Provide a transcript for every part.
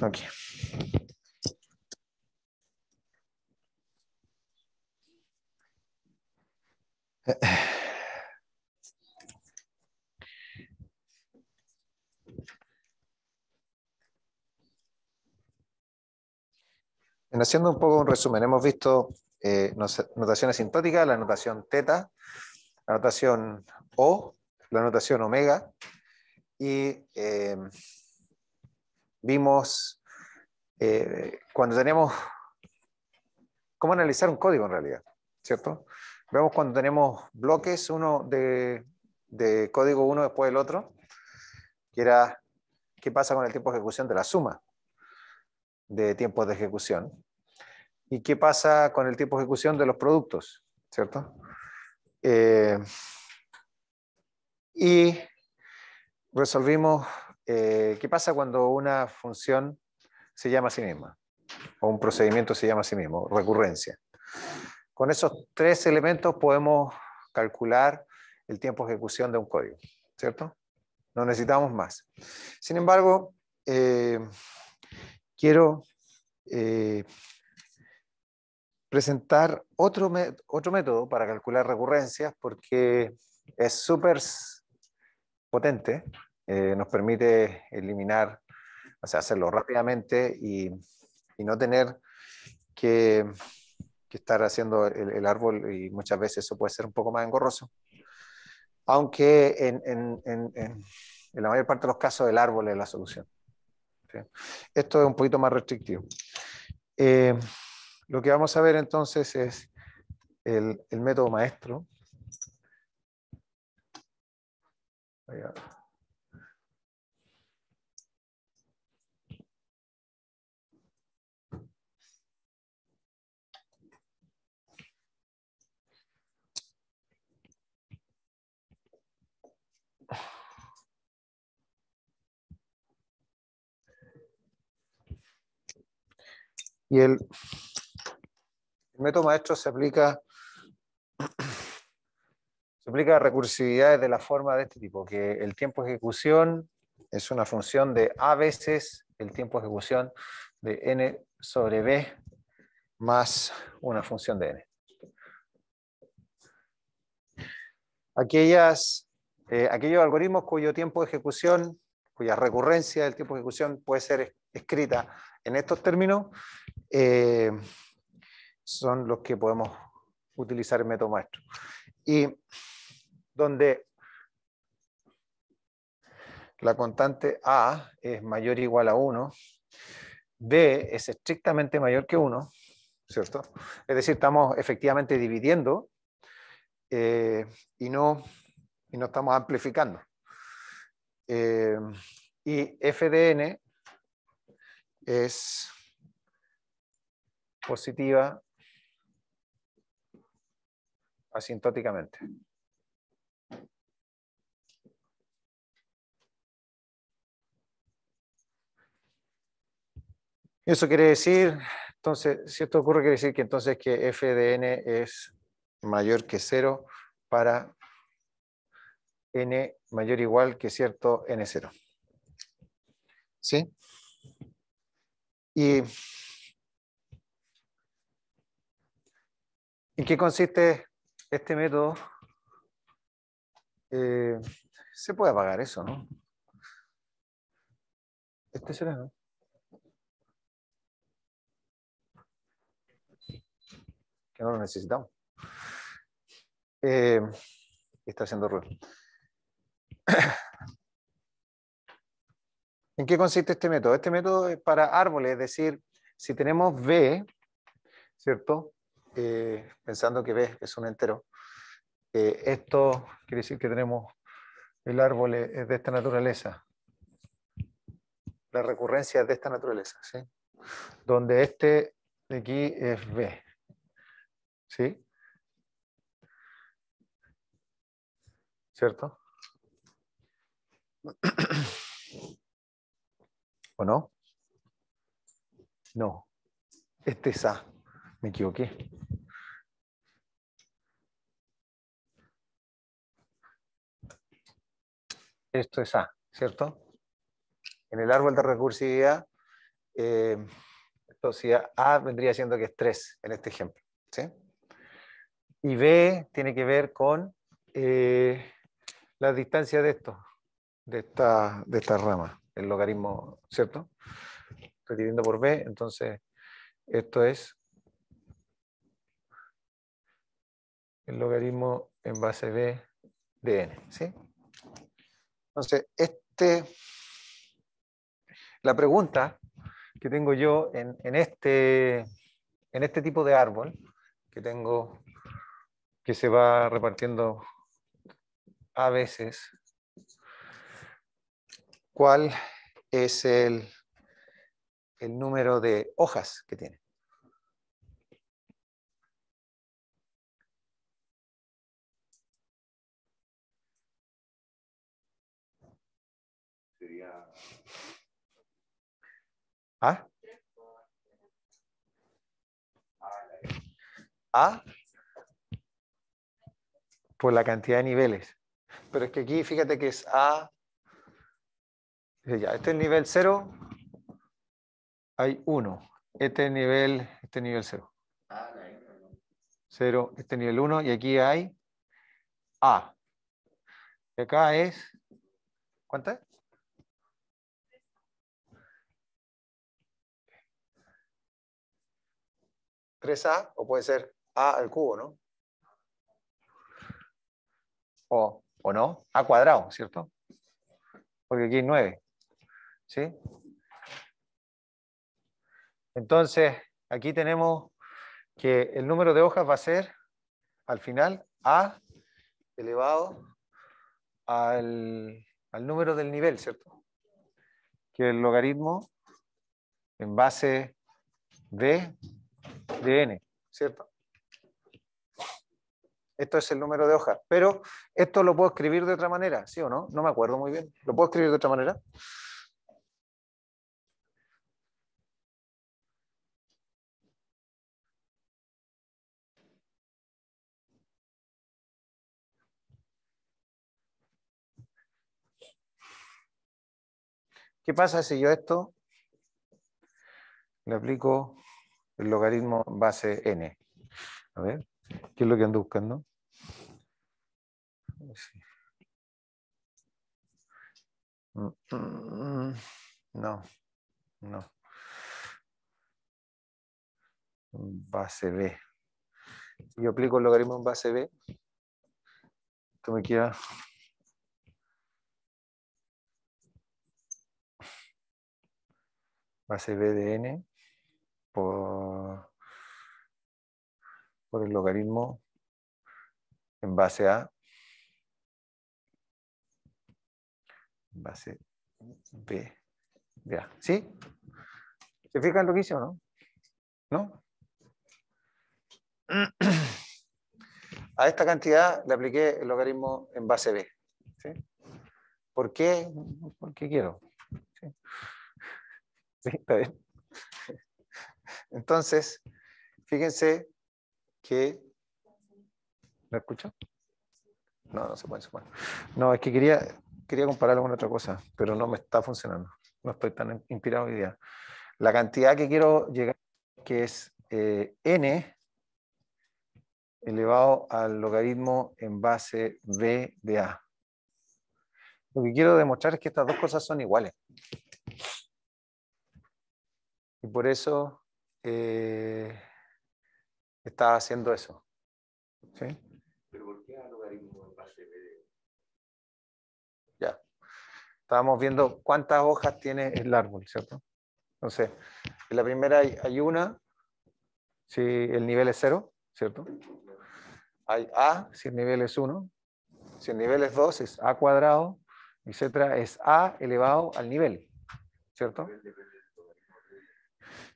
Okay. En haciendo un poco un resumen, hemos visto eh, notaciones sintóticas, la notación teta, la notación O, la notación omega, y eh, vimos eh, cuando tenemos cómo analizar un código en realidad, ¿cierto? Vemos cuando tenemos bloques, uno de, de código uno después del otro, que era qué pasa con el tiempo de ejecución de la suma de tiempos de ejecución. ¿Y qué pasa con el tiempo de ejecución de los productos? ¿Cierto? Eh, y resolvimos eh, qué pasa cuando una función se llama a sí misma, o un procedimiento se llama a sí mismo, recurrencia. Con esos tres elementos podemos calcular el tiempo de ejecución de un código, ¿cierto? No necesitamos más. Sin embargo, eh, quiero eh, presentar otro, otro método para calcular recurrencias porque es súper potente, eh, nos permite eliminar, o sea, hacerlo rápidamente y, no tener que, estar haciendo el, árbol y muchas veces eso puede ser un poco más engorroso. Aunque en, la mayor parte de los casos el árbol es la solución. Esto es un poquito más restrictivo. Eh, lo que vamos a ver entonces es el, método maestro. Y el, método maestro se aplica, se aplica a recursividades de la forma de este tipo, que el tiempo de ejecución es una función de a veces el tiempo de ejecución de n sobre b más una función de n. Aquellas, eh, aquellos algoritmos cuyo tiempo de ejecución, cuya recurrencia del tiempo de ejecución puede ser escrita en estos términos, eh, son los que podemos utilizar el método maestro. Y donde la constante A es mayor o igual a 1, B es estrictamente mayor que 1, ¿cierto? Es decir, estamos efectivamente dividiendo eh, y, no, y no estamos amplificando. Eh, y f de n es positiva asintóticamente. Eso quiere decir, entonces, si esto ocurre, quiere decir que entonces que f de n es mayor que 0 para n mayor o igual que cierto n0. ¿Sí? Y ¿En qué consiste este método? Eh, se puede apagar eso, ¿no? Este será, ¿no? Que no lo necesitamos. Eh, está haciendo ruido. ¿En qué consiste este método? Este método es para árboles, es decir, si tenemos B, ¿cierto? Eh, pensando que B es un entero. Eh, esto quiere decir que tenemos el árbol es de esta naturaleza. La recurrencia es de esta naturaleza, ¿sí? Donde este de aquí es B. ¿Sí? ¿Cierto? ¿O no? No. Este es A. Me equivoqué. Esto es A, ¿cierto? en el árbol de recursividad, eh, A vendría siendo que es 3 en este ejemplo. ¿sí? Y B tiene que ver con eh, la distancia de esto, de esta, de esta rama, el logaritmo, ¿cierto? Estoy dividiendo por B, entonces esto es el logaritmo en base B de n. ¿sí? Entonces, este, la pregunta que tengo yo en, este, en este tipo de árbol, que tengo que se va repartiendo a veces, ¿cuál es el, el número de hojas que tiene? ¿Ah? ¿A? Por la cantidad de niveles. Pero es que aquí fíjate que es A. Ya, este es nivel 0. Hay 1. Este es nivel, este es nivel 0. 0, este es nivel 1 y aquí hay A. Y acá es, ¿cuántas? 3A, o puede ser A al cubo, ¿no? O, o no, A cuadrado, ¿cierto? Porque aquí hay 9. ¿Sí? Entonces, aquí tenemos que el número de hojas va a ser, al final, A elevado al, al número del nivel, ¿cierto? Que el logaritmo en base B de n, ¿cierto? Esto es el número de hojas, pero esto lo puedo escribir de otra manera, ¿sí o no? No me acuerdo muy bien. ¿Lo puedo escribir de otra manera? ¿Qué pasa si yo esto le aplico el logaritmo base n. A ver, ¿qué es lo que ando buscando? Mm, mm, no, no. Base B. Yo aplico el logaritmo en base B, esto me queda base B de n por, el logaritmo en base a base B de A. ¿Sí? ¿Se fijan lo que hice o no? ¿No? A esta cantidad le apliqué el logaritmo en base B. ¿sí? ¿Por qué? Porque quiero. ¿Sí? ¿Sí? ¿Está bien? Entonces, fíjense que... ¿Me escucho? No, no se puede sumar. No, es que quería, quería compararlo con otra cosa, pero no me está funcionando. No estoy tan inspirado hoy día. La cantidad que quiero llegar, que es eh, n elevado al logaritmo en base b de a. Lo que quiero demostrar es que estas dos cosas son iguales. Y por eso eh, estaba haciendo eso. ¿Sí? ¿Pero por qué logaritmo en base B? Ya. Estábamos viendo cuántas hojas tiene el árbol, ¿cierto? Entonces, en la primera hay, una, si el nivel es cero, ¿cierto? Hay A, si el nivel es 1. Si el nivel es 2, es A cuadrado, etcétera, es A elevado al nivel, ¿cierto?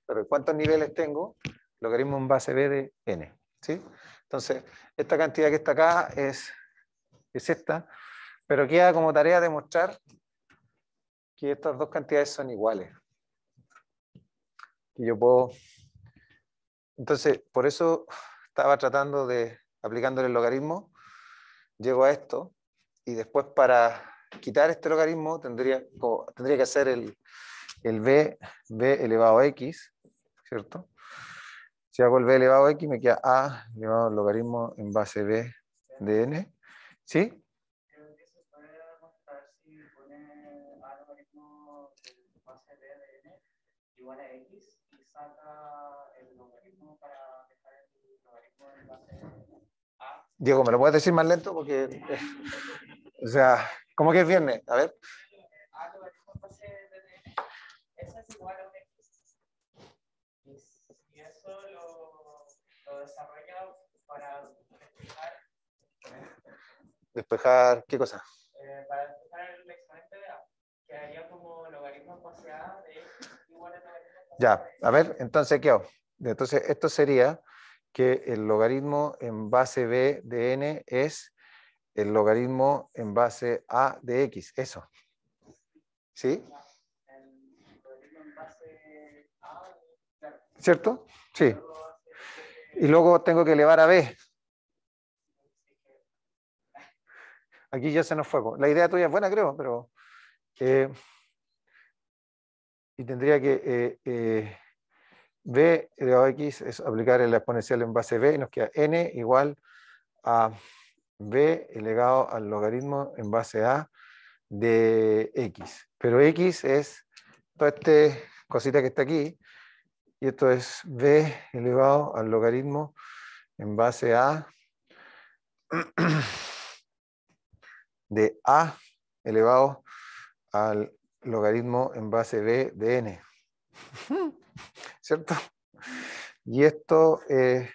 Pero ¿cuántos niveles tengo? Logaritmo en base b de n. ¿sí? Entonces, esta cantidad que está acá es, es esta, pero queda como tarea demostrar que estas dos cantidades son iguales. Y yo puedo... Entonces, por eso estaba tratando de, aplicándole el logaritmo, llego a esto, y después para quitar este logaritmo tendría, tendría que hacer el, el b, b elevado a x, ¿cierto? Si hago el b elevado a x, me queda a elevado al logaritmo en base b de n. ¿Sí? Diego, ¿me lo puedes decir más lento? Porque. Eh, o sea, ¿cómo que es viernes? A ver. A logaritmo en base de Eso es igual a un x. Y eso lo, lo desarrolla para despejar. ¿Despejar qué cosa? Eh, para despejar el exponente de a. Que haría como logaritmo en base a de x ya, a ver, entonces, ¿qué hago? Entonces, esto sería que el logaritmo en base b de n es el logaritmo en base a de x, eso. ¿Sí? ¿Cierto? Sí. Y luego tengo que elevar a b. Aquí ya se nos fue. La idea tuya es buena, creo, pero... Eh, y tendría que eh, eh, b elevado a x es aplicar el exponencial en base b y nos queda n igual a b elevado al logaritmo en base a de x. Pero x es toda esta cosita que está aquí y esto es b elevado al logaritmo en base a de a elevado al logaritmo en base b de n. ¿Cierto? Y esto es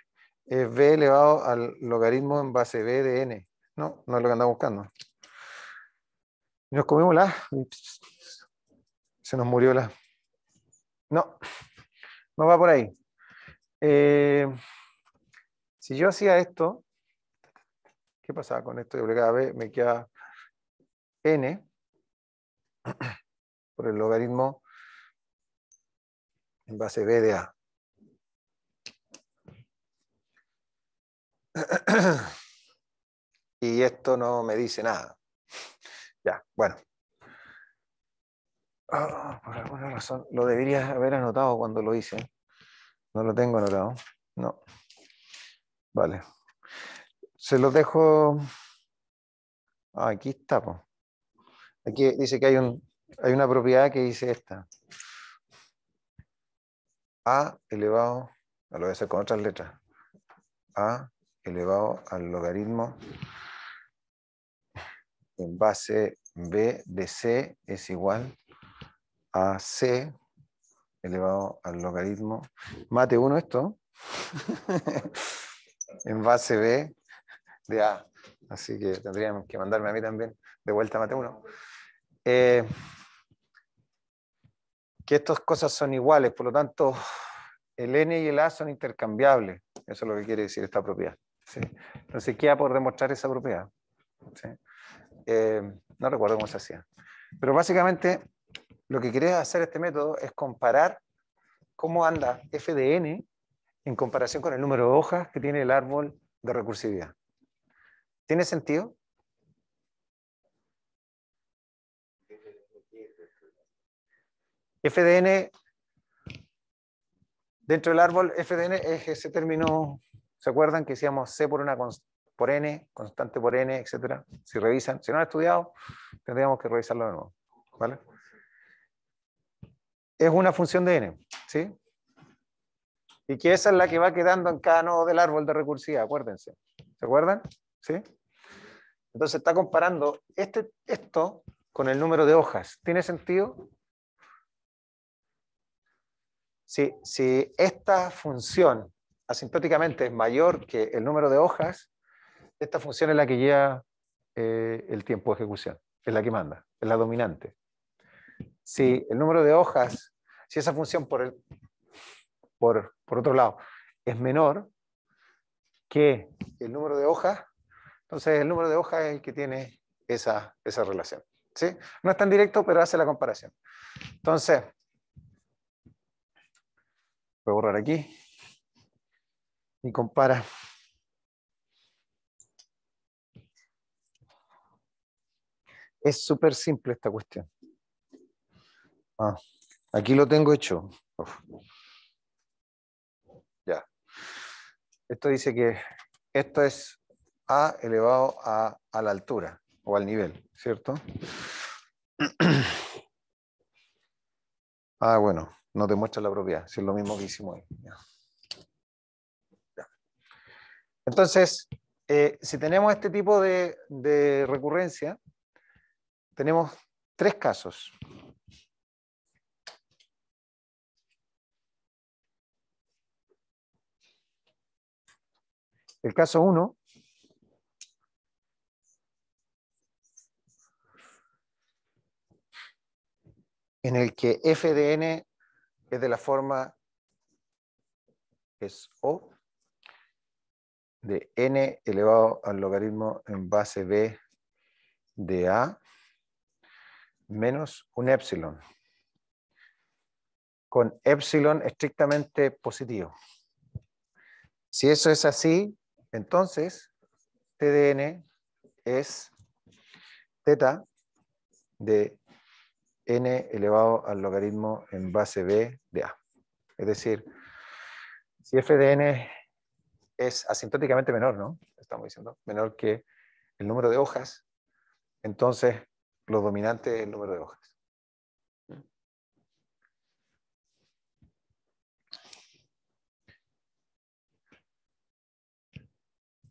b elevado al logaritmo en base b de n. No, no es lo que andamos buscando. nos comimos la. Se nos murió la. No, no va por ahí. Eh, si yo hacía esto, ¿qué pasaba con esto de b? Me queda n por el logaritmo en base b de a. Y esto no me dice nada. Ya, bueno. Ah, por alguna razón, lo debería haber anotado cuando lo hice. No lo tengo anotado. No. Vale. Se lo dejo. Ah, aquí está. Aquí dice que hay un hay una propiedad que dice esta. A elevado, lo voy a hacer con otras letras. A elevado al logaritmo en base b de c es igual a c elevado al logaritmo. Mate 1 esto. en base b de a. Así que tendrían que mandarme a mí también de vuelta mate 1 que estas cosas son iguales, por lo tanto, el n y el a son intercambiables. Eso es lo que quiere decir esta propiedad. ¿sí? Entonces queda por demostrar esa propiedad. Eh, no recuerdo cómo se hacía. Pero básicamente lo que quiere hacer este método es comparar cómo anda f de n en comparación con el número de hojas que tiene el árbol de recursividad. ¿Tiene sentido? FDN, dentro del árbol, FDN es ese término, ¿se acuerdan que decíamos C por, una, por N, constante por N, etcétera? Si revisan, si no han estudiado, tendríamos que revisarlo de nuevo. ¿vale? Es una función de N, ¿sí? Y que esa es la que va quedando en cada nodo del árbol de recursividad, acuérdense. ¿Se acuerdan? ¿Sí? Entonces está comparando este, esto con el número de hojas. ¿Tiene sentido? Si, esta función asintóticamente es mayor que el número de hojas, esta función es la que lleva eh, el tiempo de ejecución, es la que manda, es la dominante. Si el número de hojas, si esa función por, el, por, otro lado es menor que el número de hojas, entonces el número de hojas es el que tiene esa, esa relación. ¿sí? No es tan directo, pero hace la comparación. Entonces, Voy a borrar aquí. Y compara. Es súper simple esta cuestión. Ah, aquí lo tengo hecho. Ya. Esto dice que esto es A elevado a, a la altura o al nivel, ¿cierto? Ah, bueno, no te muestra la propiedad, si es lo mismo que hicimos ahí. Entonces, eh, si tenemos este tipo de, de recurrencia, tenemos tres casos. El caso 1 en el que f de n es de la forma es O de n elevado al logaritmo en base b de a menos un epsilon, con epsilon estrictamente positivo. Si eso es así, entonces t de n es teta de n elevado al logaritmo en base b de a. Es decir, si f de n es asintóticamente menor, ¿no? Estamos diciendo, menor que el número de hojas, entonces lo dominante es el número de hojas.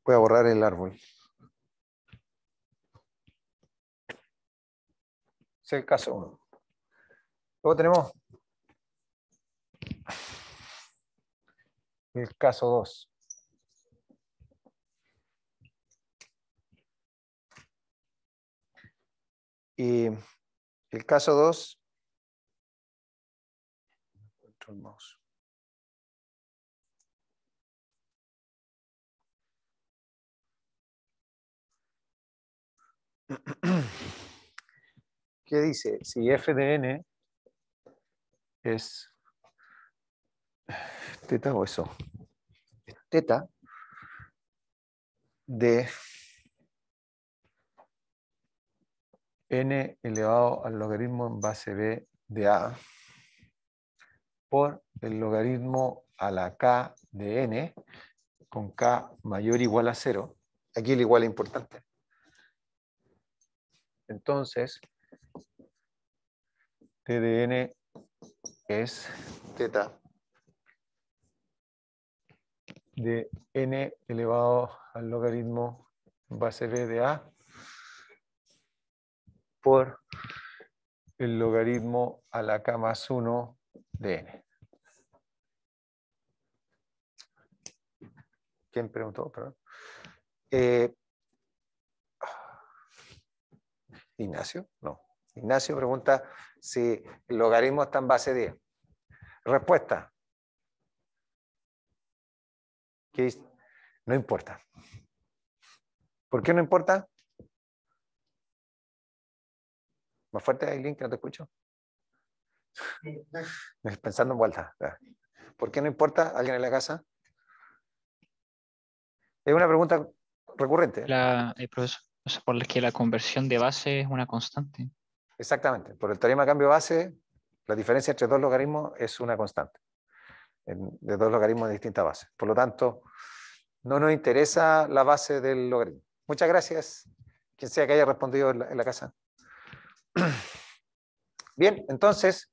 Voy a borrar el árbol. Es el caso 1. Luego tenemos el caso 2. Y el caso 2, ¿Qué dice? Si f de n es teta o eso, teta de n elevado al logaritmo en base b de a por el logaritmo a la k de n con k mayor o igual a cero. Aquí el igual es importante. Entonces, t de n es teta de n elevado al logaritmo base b de a por el logaritmo a la k más 1 de n. ¿Quién preguntó? Perdón. Eh, Ignacio, no. Ignacio pregunta si el logaritmo está en base 10. Respuesta. No importa. ¿Por qué no importa? Más fuerte, Aileen, que no te escucho. Pensando en vuelta. ¿Por qué no importa? ¿Alguien en la casa? Es una pregunta recurrente. La, el profesor, por la que la conversión de base es una constante. Exactamente. Por el teorema de cambio base, la diferencia entre dos logaritmos es una constante. De dos logaritmos de distinta base. Por lo tanto, no nos interesa la base del logaritmo. Muchas gracias. Quien sea que haya respondido en la casa. Bien, entonces,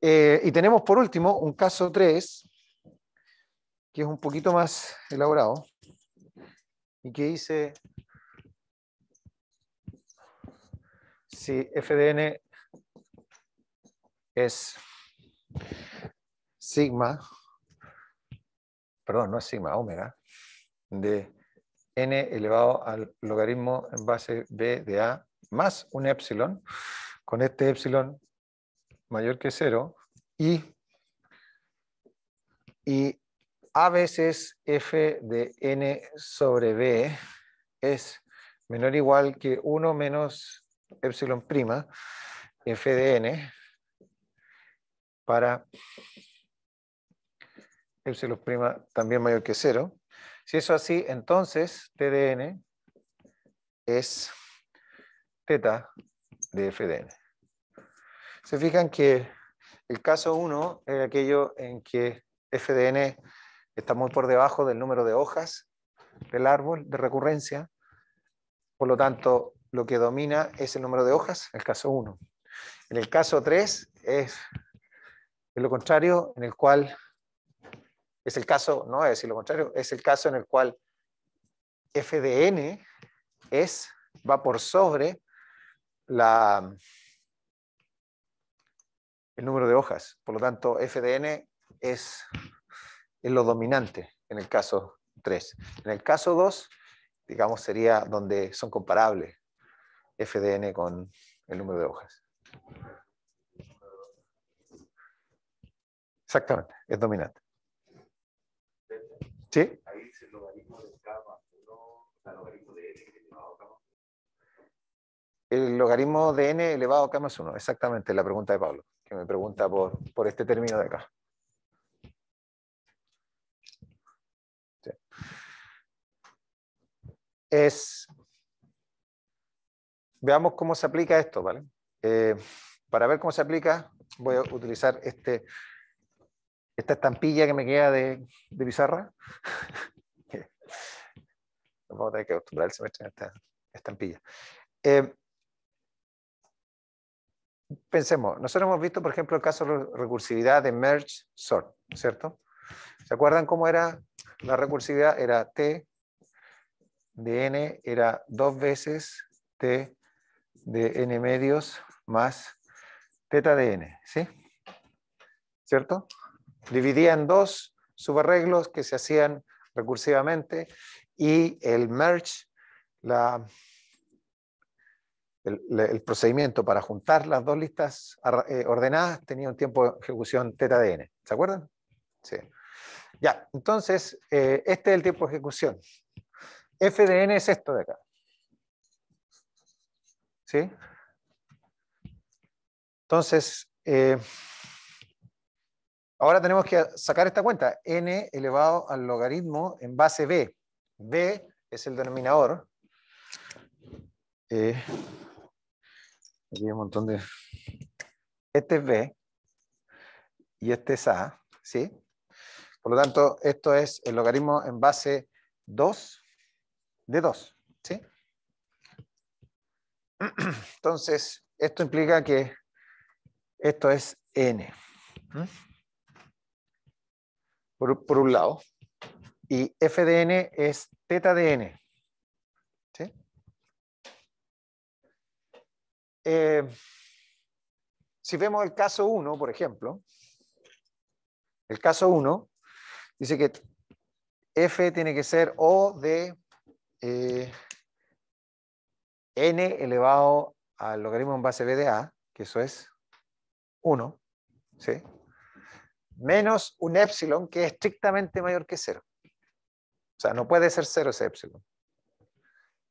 eh, y tenemos por último un caso 3, que es un poquito más elaborado, y que dice si f de n es sigma, perdón, no es sigma, omega, de n elevado al logaritmo en base b de a más un epsilon, con este epsilon mayor que cero, y, y a veces f de n sobre b es menor o igual que 1 menos epsilon prima, f de n, para epsilon también mayor que cero. Si eso así, entonces t de n es teta de f de n. Se fijan que el caso 1 es aquello en que f de n está muy por debajo del número de hojas del árbol de recurrencia. Por lo tanto, lo que domina es el número de hojas, el caso 1. En el caso 3 es, lo contrario, en el cual es el caso, no es decir lo contrario, es el caso en el cual f de n es, va por sobre el número de hojas. Por lo tanto, f de n es, es lo dominante en el caso 3. En el caso 2, digamos, sería donde son comparables f de n con el número de hojas. Exactamente, es dominante. ¿Sí? El logaritmo de n elevado a k más 1, exactamente la pregunta de Pablo, que me pregunta por, por este término de acá. Es, veamos cómo se aplica esto, ¿vale? Eh, para ver cómo se aplica, voy a utilizar este, esta estampilla que me queda de, de pizarra. Vamos a tener que acostumbrar el semestre a esta estampilla. Eh, pensemos, nosotros hemos visto, por ejemplo, el caso de recursividad de merge sort, ¿cierto? ¿Se acuerdan cómo era la recursividad? Era t de n, era dos veces t de n medios más teta de n, ¿sí? ¿Cierto? Dividía en dos subarreglos que se hacían recursivamente y el merge, la, el, procedimiento para juntar las dos listas eh, ordenadas tenía un tiempo de ejecución teta de n. ¿Se acuerdan? Sí. Ya, entonces, eh, este es el tiempo de ejecución. f de n es esto de acá. ¿Sí? Entonces, eh, ahora tenemos que sacar esta cuenta. n elevado al logaritmo en base b. b es el denominador. Eh, aquí hay un montón de... Este es b y este es a, ¿sí? Por lo tanto, esto es el logaritmo en base 2 de 2, ¿sí? Entonces, esto implica que esto es n. Por, un lado. Y f de n es teta de n. Eh, si vemos el caso 1, por ejemplo, el caso 1 dice que f tiene que ser o de eh, n elevado al logaritmo en base b de a, que eso es 1, ¿sí? menos un epsilon que es estrictamente mayor que 0. O sea, no puede ser 0 ese epsilon.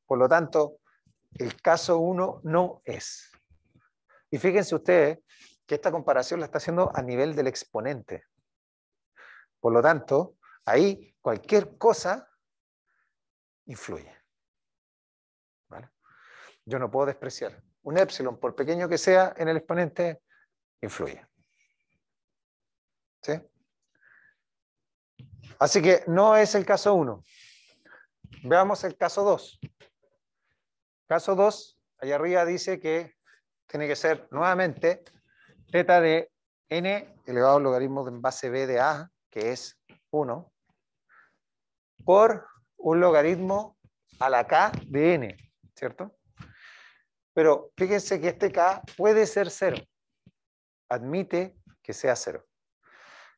Por lo tanto, el caso 1 no es. Y fíjense ustedes que esta comparación la está haciendo a nivel del exponente. Por lo tanto, ahí cualquier cosa influye. Yo no puedo despreciar. Un epsilon, por pequeño que sea en el exponente, influye. ¿Sí? Así que no es el caso 1. Veamos el caso 2. Caso 2, allá arriba dice que tiene que ser nuevamente teta de n elevado al logaritmo de base b de a, que es 1, por un logaritmo a la k de n, ¿cierto? Pero fíjense que este k puede ser 0 admite que sea cero.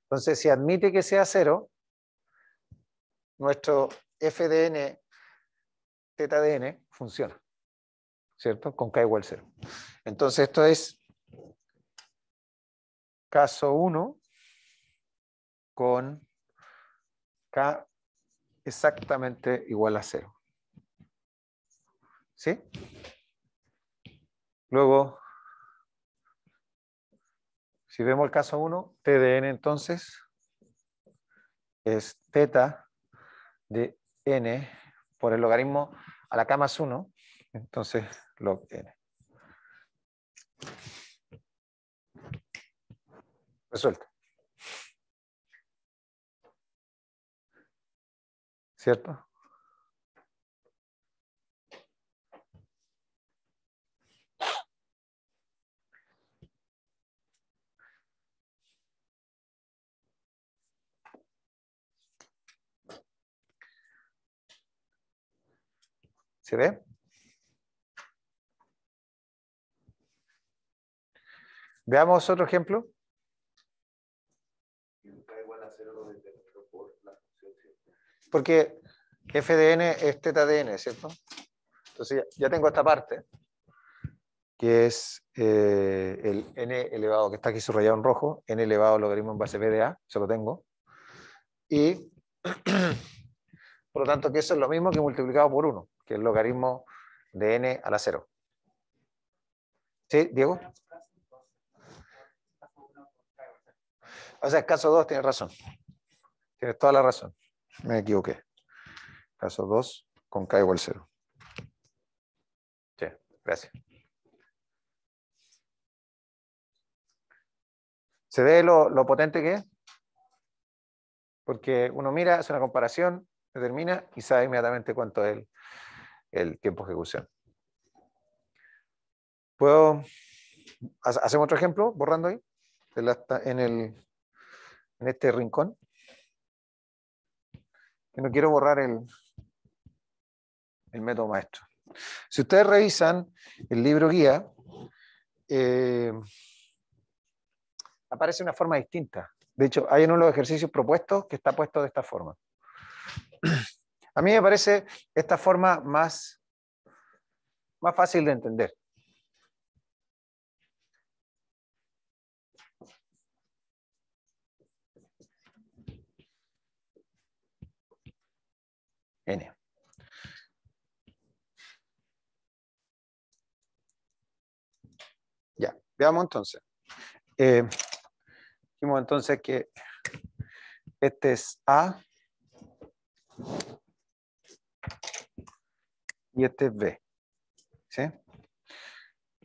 Entonces, si admite que sea cero, nuestro FDN teta de n funciona, ¿cierto? Con k igual cero. Entonces, esto es caso 1 con k exactamente igual a cero. ¿Sí? Luego, si vemos el caso 1, T de n entonces es teta de n por el logaritmo a la k más 1, entonces log n. Resuelto. ¿Cierto? ¿Se ve? Veamos otro ejemplo. Porque FDN es teta dn, ¿cierto? Entonces ya tengo esta parte, que es eh, el n elevado, que está aquí subrayado en rojo, n elevado logaritmo en base b de a, se lo tengo. Y por lo tanto que eso es lo mismo que multiplicado por 1, el logaritmo de n a la 0. ¿Sí, Diego? O sea, caso 2 tienes razón. Tienes toda la razón. Me equivoqué. Caso 2 con k igual 0. Sí, gracias. ¿Se ve lo, lo potente que es? Porque uno mira, hace una comparación, determina y sabe inmediatamente cuánto es el, el tiempo de ejecución. ¿Puedo? ¿Hacemos otro ejemplo borrando ahí? En, el, en este rincón. Que no quiero borrar el, el método maestro. Si ustedes revisan el libro guía, eh, aparece una forma distinta. De hecho, hay uno de los ejercicios propuestos que está puesto de esta forma. A mí me parece esta forma más, más fácil de entender. N. Ya, veamos entonces. Eh, dijimos entonces que este es A y este es B. ¿Sí?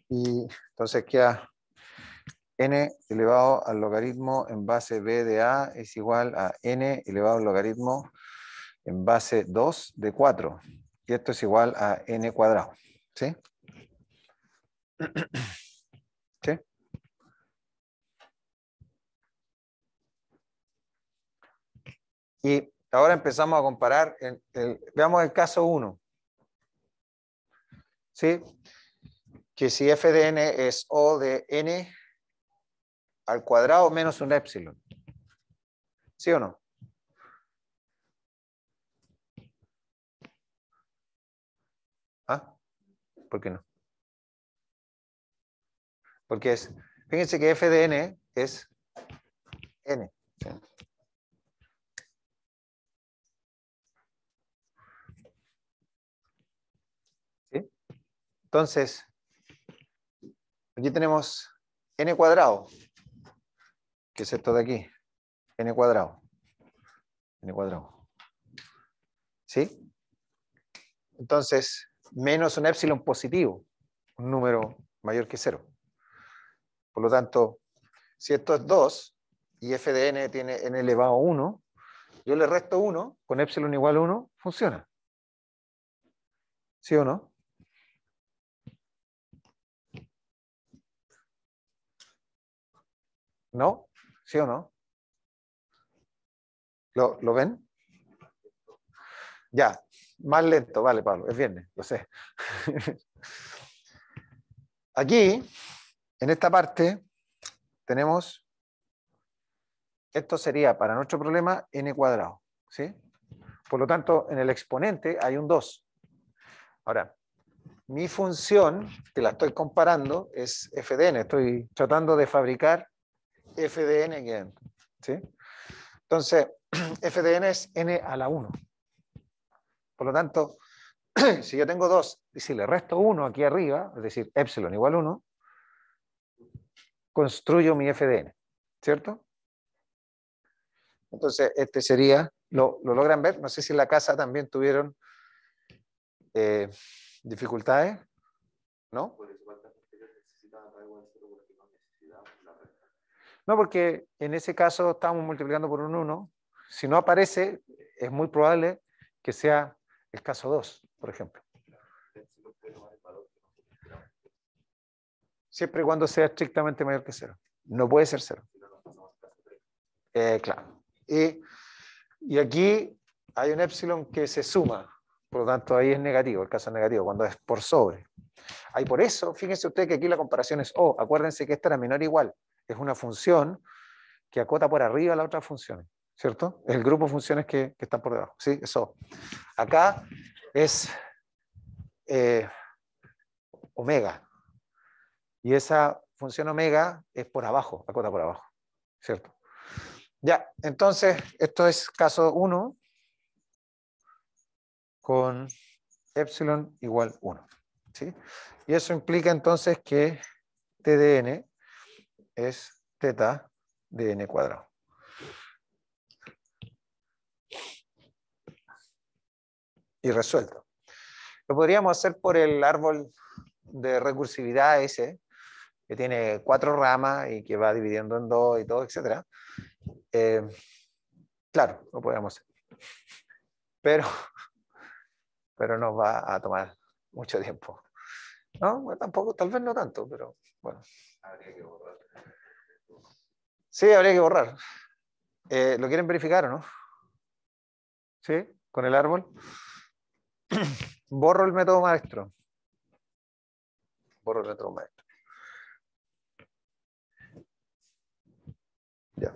Y entonces queda n elevado al logaritmo en base b de a es igual a n elevado al logaritmo en base 2 de 4. Y esto es igual a n cuadrado. ¿Sí? ¿Sí? Y ahora empezamos a comparar, veamos el caso 1. ¿Sí? Que si f de n es O de n al cuadrado menos un epsilon. ¿Sí o no? ¿Ah? ¿Por qué no? Porque es, fíjense que f de n es n. Entonces, aquí tenemos n cuadrado, que es esto de aquí, n cuadrado, n cuadrado. ¿Sí? Entonces, menos un epsilon positivo, un número mayor que cero. Por lo tanto, si esto es 2 y f de n tiene n elevado a 1, yo le resto 1 con epsilon igual a 1, funciona. ¿Sí o no? ¿No? ¿Sí o no? ¿Lo, ¿Lo, ven? Ya, más lento, vale, Pablo, es viernes, lo sé. Aquí, en esta parte, tenemos, esto sería para nuestro problema n cuadrado, ¿sí? Por lo tanto, en el exponente hay un 2. Ahora, mi función, que la estoy comparando, es f de n. Estoy tratando de fabricar f de n aquí ¿sí? Entonces, f de n es n a la 1. Por lo tanto, si yo tengo 2 y si le resto 1 aquí arriba, es decir, epsilon igual 1, construyo mi f de n, ¿cierto? Entonces, este sería, ¿lo, lo logran ver? No sé si en la casa también tuvieron eh, dificultades, ¿no? No, porque en ese caso estamos multiplicando por un 1. Si no aparece, es muy probable que sea el caso 2, por ejemplo. Siempre y cuando sea estrictamente mayor que 0. No puede ser 0. Eh, claro. Y, y aquí hay un epsilon que se suma, por lo tanto ahí es negativo, el caso es negativo, cuando es por sobre. Ahí por eso, fíjense ustedes que aquí la comparación es O, acuérdense que esta era menor o igual, es una función que acota por arriba a la otra función, ¿cierto? El grupo de funciones que, están por debajo, ¿sí? Es O. Acá es eh, omega, y esa función omega es por abajo, acota por abajo, ¿cierto? Ya, entonces, esto es caso 1 con epsilon igual 1. ¿sí? Y eso implica entonces que TDN es teta de n cuadrado. Y resuelto. Lo podríamos hacer por el árbol de recursividad ese, que tiene cuatro ramas y que va dividiendo en dos y todo, etc. Eh, claro, lo podemos hacer. Pero, pero nos va a tomar mucho tiempo. No, tampoco, tal vez no tanto, pero bueno. Sí, habría que borrar. Eh, ¿Lo quieren verificar o no? ¿Sí? ¿Con el árbol? Borro el método maestro. Borro el método maestro. Ya.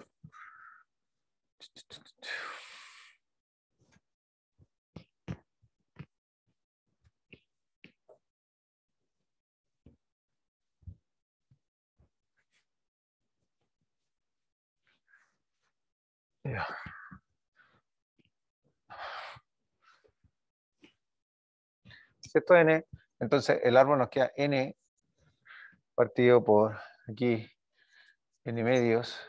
Esto es n, entonces el árbol nos queda n partido por aquí n medios,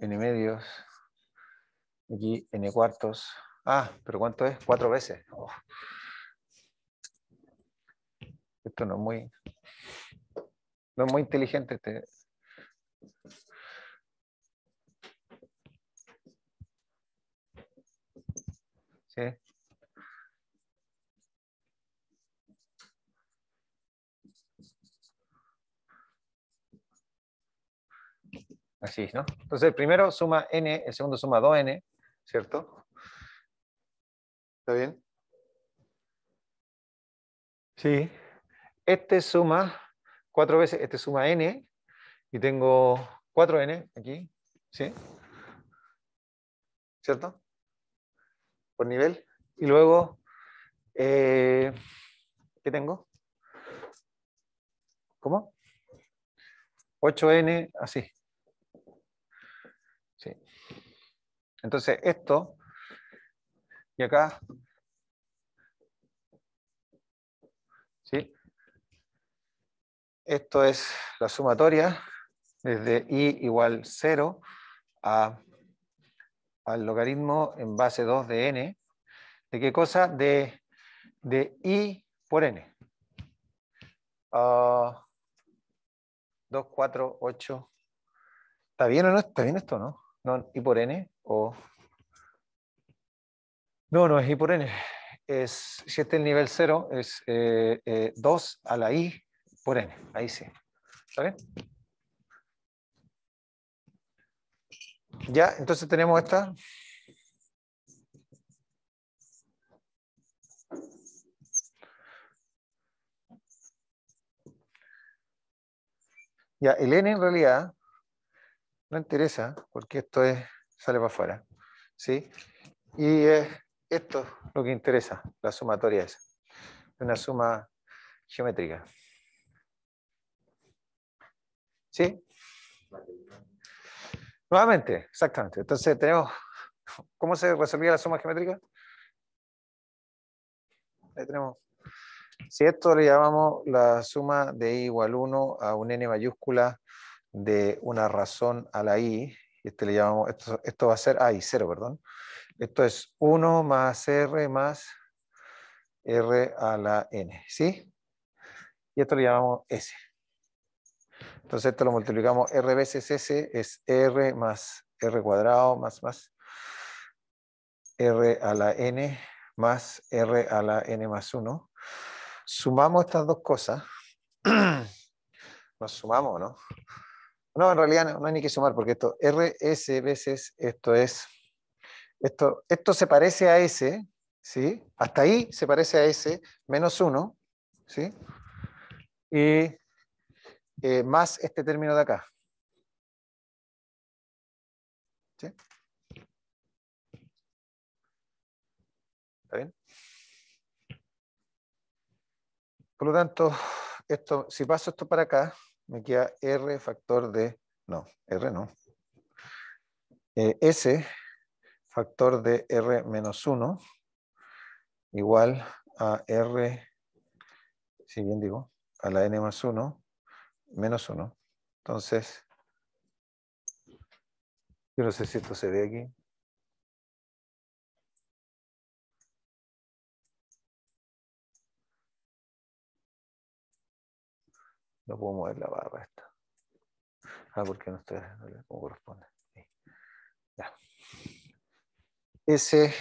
n medios, aquí n cuartos. Ah, pero ¿cuánto es? Cuatro veces. Oh. Esto no es muy, no es muy inteligente este, Así, ¿no? Entonces el primero suma n, el segundo suma 2n, ¿cierto? ¿Está bien? Sí. Este suma cuatro veces, este suma n, y tengo 4n aquí, ¿sí? ¿Cierto? por nivel. Y luego, eh, ¿qué tengo? ¿Cómo? 8n, así. Sí. Entonces, esto, y acá, ¿sí? Esto es la sumatoria desde i igual 0 a al logaritmo en base 2 de n. ¿De qué cosa? De, i por n. 2, 4, 8. ¿Está bien o no? ¿Está bien esto, no? ¿No i por n? O... No, no es i por n. Es, si este es el nivel 0, es 2 eh, eh, a la i por n. Ahí sí. ¿Está bien? Ya, entonces tenemos esta. Ya, el n en realidad no interesa porque esto es, sale para afuera. ¿sí? Y esto es lo que interesa, la sumatoria es Una suma geométrica. ¿Sí? Nuevamente, exactamente. Entonces tenemos, ¿cómo se resolvía la suma geométrica? Ahí tenemos. Si esto le llamamos la suma de i igual 1 a un n mayúscula de una razón a la i, este le llamamos, esto, esto va a ser, ah, y 0, perdón. Esto es 1 más r más r a la n, ¿sí? Y esto le llamamos s. Entonces esto lo multiplicamos R veces S, es R más R cuadrado más más R a la N más R a la N más 1. Sumamos estas dos cosas. Nos sumamos, ¿no? No, en realidad no, hay ni que sumar porque esto RS veces esto es, esto, esto se parece a S, ¿sí? Hasta ahí se parece a S menos 1, ¿sí? Y eh, más este término de acá. ¿Sí? ¿Está bien? Por lo tanto, esto, si paso esto para acá, me queda R factor de, no, R no, eh, S factor de R menos 1 igual a R, si bien digo, a la N más 1 menos 1. Entonces, yo no sé si esto se ve aquí. No puedo mover la barra esta. Ah, porque no estoy como corresponde. Ya. Ese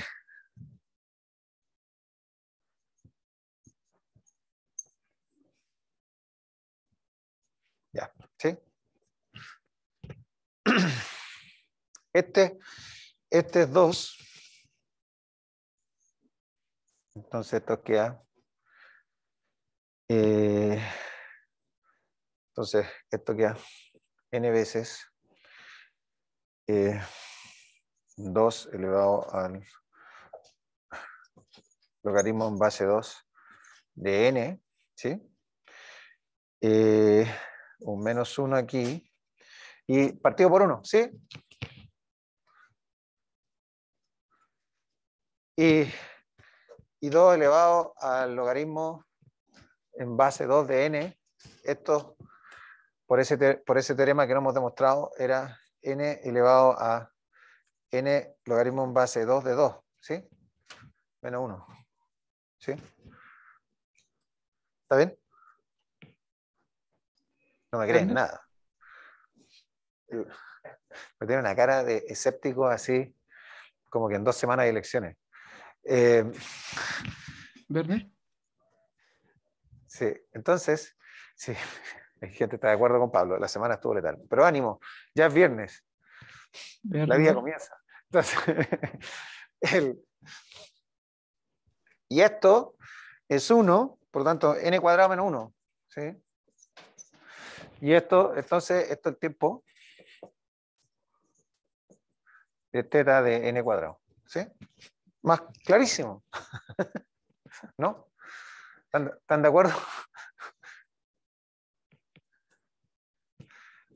Ya, ¿sí? Este, este es 2. Entonces esto queda eh, entonces, esto queda n veces 2 eh, elevado al logaritmo en base 2 de n, ¿sí? Eh, un menos 1 aquí, y partido por 1, ¿sí? Y, y 2 elevado al logaritmo en base 2 de n, esto por ese, por ese teorema que no hemos demostrado, era n elevado a n logaritmo en base 2 de 2, ¿sí? Menos 1. ¿Sí? ¿Está bien? No me creen nada. Me tiene una cara de escéptico así, como que en dos semanas hay elecciones. Eh, Sí, entonces, sí, hay gente está de acuerdo con Pablo, la semana estuvo letal. Pero ánimo, ya es viernes. La vida comienza. Entonces, y esto es 1, por lo tanto, n cuadrado menos 1. ¿sí? Y esto, entonces, esto es el tiempo de teta de n cuadrado. ¿sí? Más clarísimo. ¿No? ¿Están de acuerdo?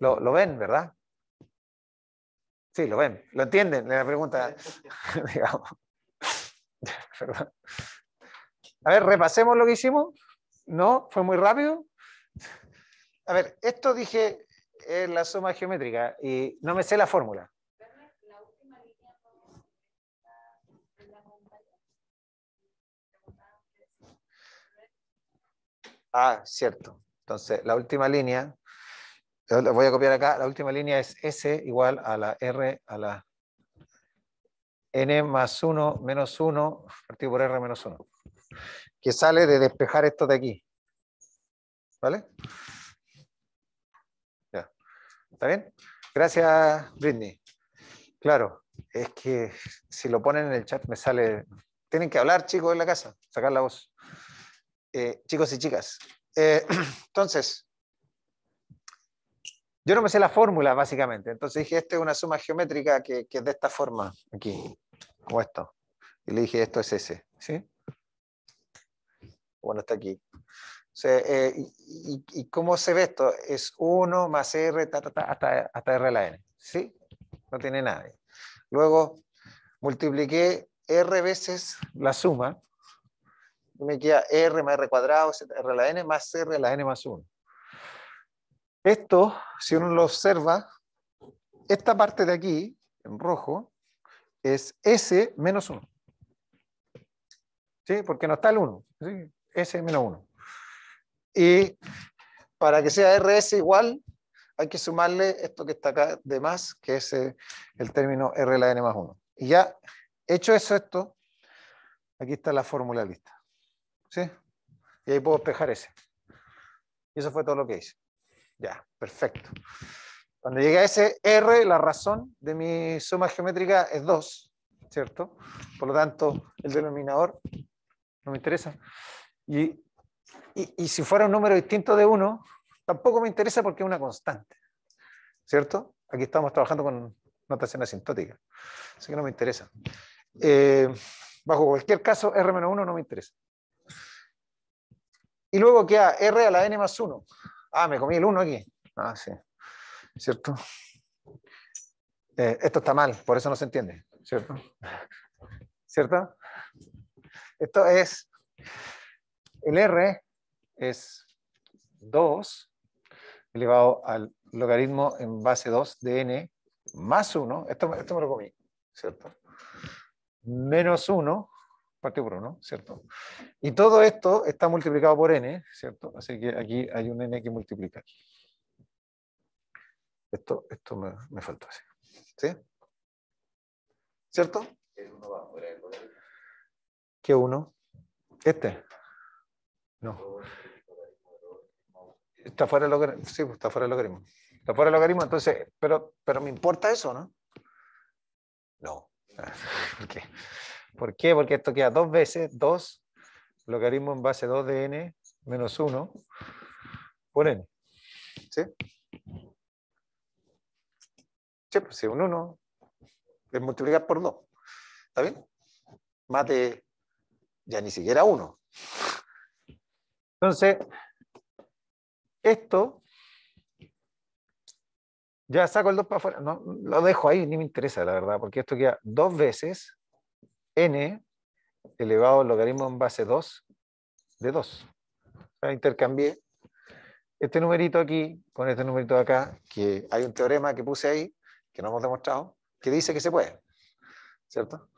Lo, ven, ¿verdad? Sí, lo ven, lo entienden, la pregunta, digamos. A ver, repasemos lo que hicimos. ¿No? ¿Fue muy rápido? A ver, esto dije es la suma geométrica y no me sé la fórmula. Ah, cierto. Entonces, la última línea lo voy a copiar acá. La última línea es S igual a la R a la N más 1 menos 1 partido por R menos 1. Que sale de despejar esto de aquí. ¿Vale? Ya. ¿Está bien? Gracias, Britney. Claro, es que si lo ponen en el chat me sale... Tienen que hablar, chicos, en la casa, sacar la voz. Eh, chicos y chicas. Eh, entonces, yo no me sé la fórmula, básicamente. Entonces dije, esta es una suma geométrica que, es de esta forma, aquí, como esto. Y le dije, esto es S, ¿sí? Bueno, está aquí. Eh, y, cómo se ve esto? Es 1 más R hasta, hasta R a la N, ¿sí? No tiene nada. Luego multipliqué R veces la suma, y me queda R más R cuadrado, R a la N, más R a la N más 1. Esto, si uno lo observa, esta parte de aquí, en rojo, es S menos 1. ¿Sí? Porque no está el 1. S menos 1. Y para que sea RS igual hay que sumarle esto que está acá de más, que es eh, el término R la n más 1. Y ya, hecho eso, esto, aquí está la fórmula lista. ¿Sí? Y ahí puedo despejar ese. Y eso fue todo lo que hice. Ya, perfecto. Cuando llegue a ese R, la razón de mi suma geométrica es 2, ¿cierto? Por lo tanto, el denominador no me interesa. Y, y, si fuera un número distinto de 1, tampoco me interesa porque es una constante, ¿cierto? Aquí estamos trabajando con notación asintótica, así que no me interesa. Eh, bajo cualquier caso, R menos 1 no me interesa. Y luego queda R a la n más 1. Ah, me comí el 1 aquí. Ah, sí. ¿Cierto? Eh, esto está mal, por eso no se entiende. ¿Cierto? ¿Cierto? Esto es, el R es 2 elevado al logaritmo en base 2 de n más 1, esto, esto me lo comí, ¿cierto? Menos 1 partido por 1, ¿cierto? Y todo esto está multiplicado por n, ¿cierto? Así que aquí hay un n que multiplica. Esto, esto me, me faltó así. ¿Sí? ¿Cierto? ¿Qué uno? ¿Este? No. Está fuera del logaritmo. Sí, pues, está fuera del logaritmo. Está fuera del logaritmo, entonces, pero, pero me importa eso, ¿no? No. ¿Por qué? ¿Por qué? Porque esto queda dos veces, 2, logaritmo en base 2 de n menos 1 por n. ¿Sí? Sí, pues si un 1 es multiplicar por 2. ¿Está bien? Mate ya ni siquiera 1. Entonces, esto, ya saco el 2 para afuera, no, lo dejo ahí, ni me interesa la verdad, porque esto queda dos veces n elevado al logaritmo en base 2 de 2. O intercambié este numerito aquí con este numerito de acá, que hay un teorema que puse ahí, que no hemos demostrado, que dice que se puede. ¿Cierto?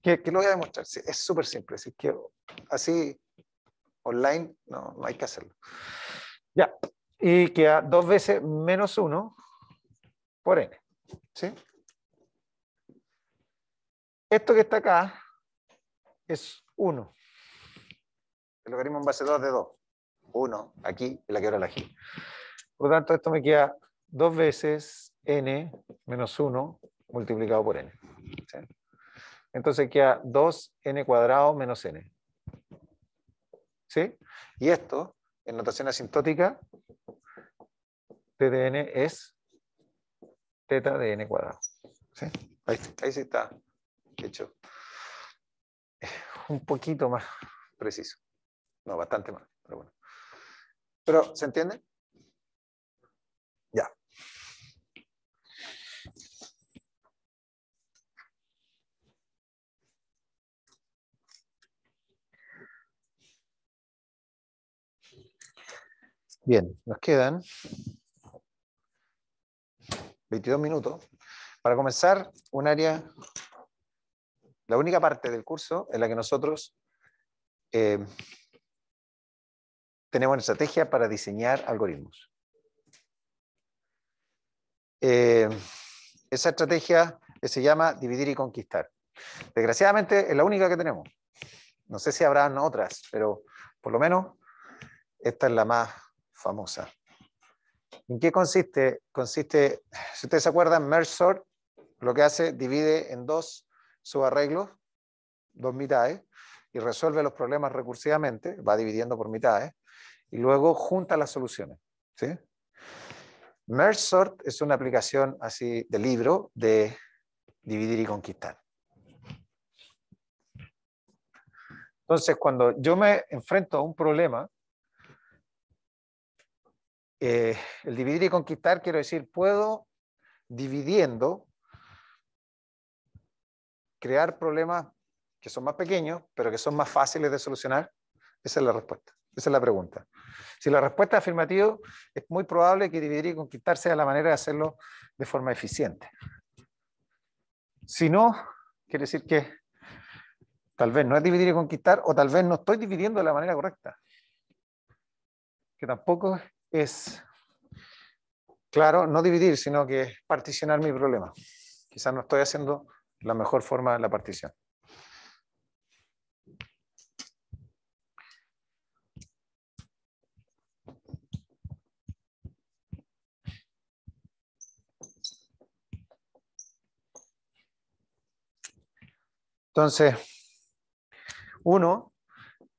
Que, lo voy a demostrar. Es súper simple. Así que así online no, no hay que hacerlo. Ya. Y queda dos veces menos 1 por n. ¿Sí? Esto que está acá es 1. El logaritmo en base 2 de 2. 1 aquí y la que ahora la g. Por lo tanto, esto me queda 2 veces n menos 1 multiplicado por n. Entonces queda 2n cuadrado menos n. ¿Sí? Y esto, en notación asintótica, t de n es teta de n cuadrado. ¿Sí? Ahí, ahí sí está hecho un poquito más preciso. No, bastante más, pero bueno. ¿Pero se entiende? Ya. Bien, nos quedan 22 minutos para comenzar un área la única parte del curso en la que nosotros eh, tenemos una estrategia para diseñar algoritmos. Eh, esa estrategia se llama dividir y conquistar. Desgraciadamente es la única que tenemos. No sé si habrán otras, pero por lo menos esta es la más famosa. ¿En qué consiste? Consiste, si ustedes se acuerdan, merge sort lo que hace divide en dos arreglo dos mitades, y resuelve los problemas recursivamente, va dividiendo por mitades, y luego junta las soluciones. ¿sí? Merge Sort es una aplicación así de libro de dividir y conquistar. Entonces, cuando yo me enfrento a un problema, eh, el dividir y conquistar quiero decir, puedo dividiendo crear problemas que son más pequeños, pero que son más fáciles de solucionar? Esa es la respuesta. Esa es la pregunta. Si la respuesta es afirmativa, es muy probable que dividir y conquistar sea la manera de hacerlo de forma eficiente. Si no, quiere decir que tal vez no es dividir y conquistar, o tal vez no estoy dividiendo de la manera correcta. Que tampoco es Claro, no dividir, sino que particionar mi problema. Quizás no estoy haciendo la mejor forma de la partición. Entonces, uno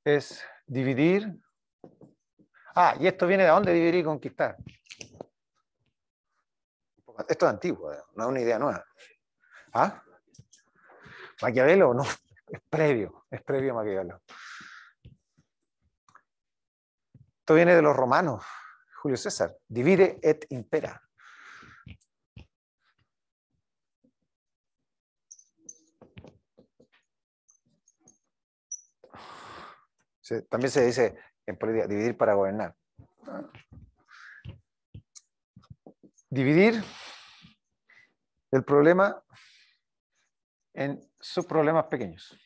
es dividir. Ah, y esto viene de dónde dividir y conquistar. Esto es antiguo, no es una idea nueva. ¿Ah? Maquiavelo, no, es previo, es previo a Maquiavelo. Esto viene de los romanos, Julio César. Divide et impera. también se dice en política, dividir para gobernar. Dividir el problema en subproblemas pequeños.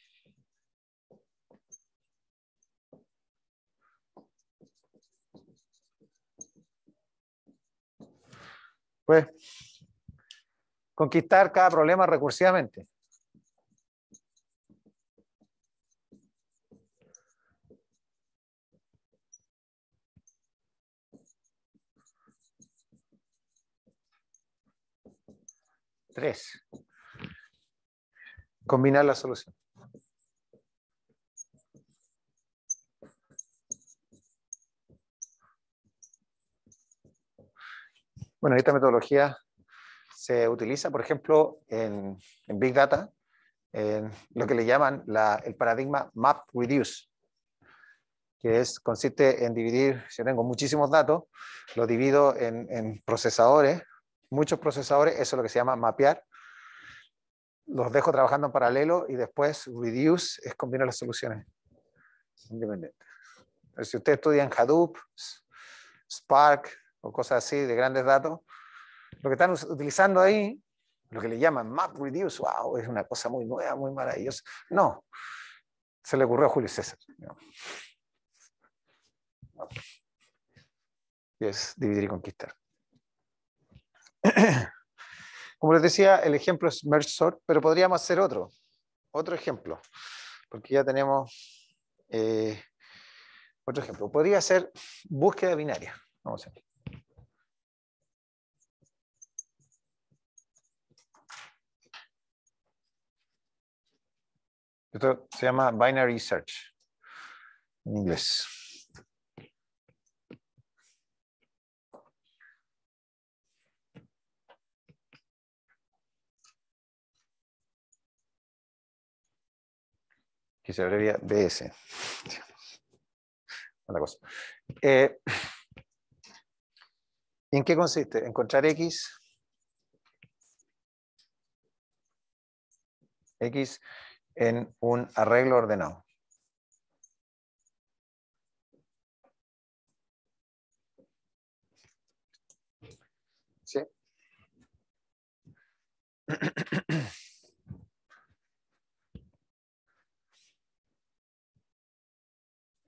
Pues conquistar cada problema recursivamente. Tres. Combinar la solución. Bueno, esta metodología se utiliza, por ejemplo, en, Big Data, en lo que le llaman el paradigma Map-Reduce, que es, consiste en dividir, si tengo muchísimos datos, lo divido en procesadores muchos procesadores, eso es lo que se llama mapear. Los dejo trabajando en paralelo y después reduce es combinar las soluciones independientes. si usted estudia en Hadoop, Spark o cosas así de grandes datos, lo que están utilizando ahí, lo que le llaman map reduce, wow, es una cosa muy nueva, muy maravillosa. No, se le ocurrió a Julio César. Y es dividir y conquistar. Como les decía, el ejemplo es merge sort, pero podríamos hacer otro, otro ejemplo, porque ya tenemos eh, otro ejemplo. Podría ser búsqueda binaria. Vamos a ver. Esto se llama binary search en inglés. Que se abrevia BS. cosa. Eh, ¿En qué consiste? Encontrar X, X en un arreglo ordenado. ¿Sí?